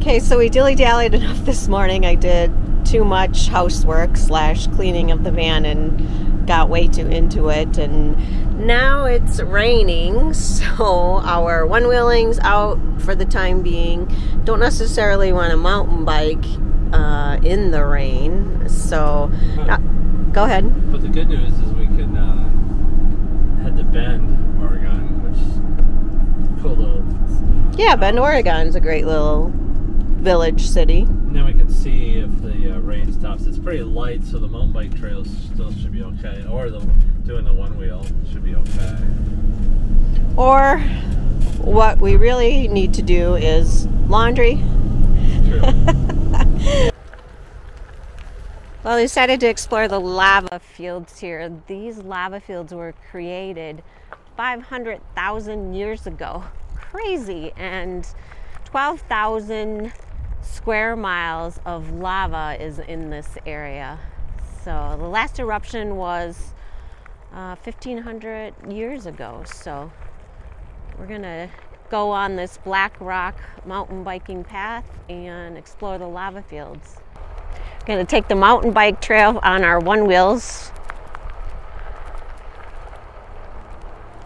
Okay, so we dilly dallied enough this morning. I did too much housework slash cleaning of the van and got way too into it. And now it's raining, so our one wheeling's out for the time being. Don't necessarily want a mountain bike uh, in the rain, so uh, go ahead. But the good news is we can uh, head to Bend, Oregon, which cool little. Yeah, Bend, Oregon is a great little village city. And then we can see if the uh, rain stops. It's pretty light, so the mountain bike trails still should be okay. Or the doing the one wheel should be okay. Or what we really need to do is laundry. Well, we decided to explore the lava fields here. These lava fields were created 500,000 years ago. Crazy. And 12,000 square miles of lava is in this area. So the last eruption was uh, 1500 years ago. So we're gonna go on this black rock mountain biking path and explore the lava fields. Gonna take the mountain bike trail on our one wheels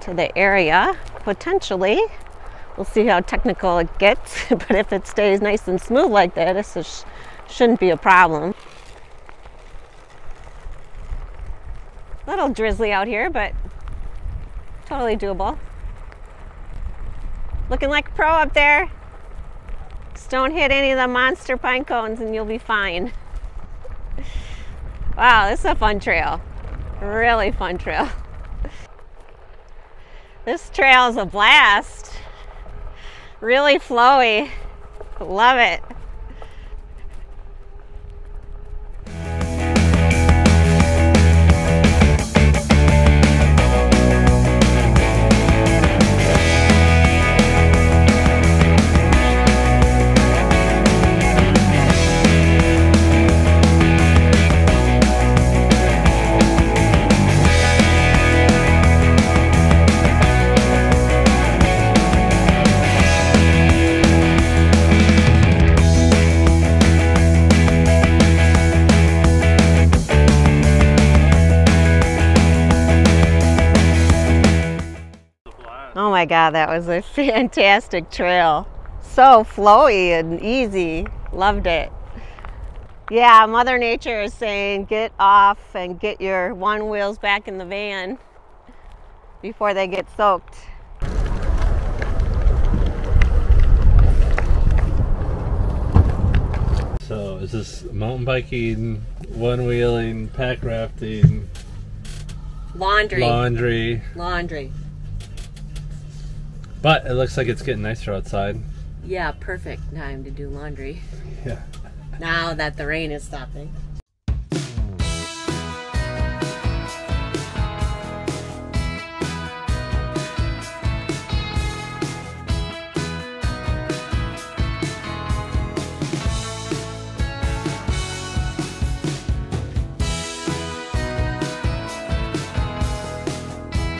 to the area, potentially. We'll see how technical it gets, but if it stays nice and smooth like that, this is, shouldn't be a problem. A little drizzly out here, but totally doable. Looking like a pro up there. Just don't hit any of the monster pine cones and you'll be fine. Wow, this is a fun trail. Really fun trail. This trail is a blast. Really flowy. Love it. My God, that was a fantastic trail. So flowy and easy. Loved it. Yeah, Mother Nature is saying get off and get your one wheels back in the van before they get soaked. So is this mountain biking, one wheeling, pack rafting, Laundry. laundry? Laundry. But it looks like it's getting nicer outside. Yeah, perfect time to do laundry Yeah. now that the rain is stopping.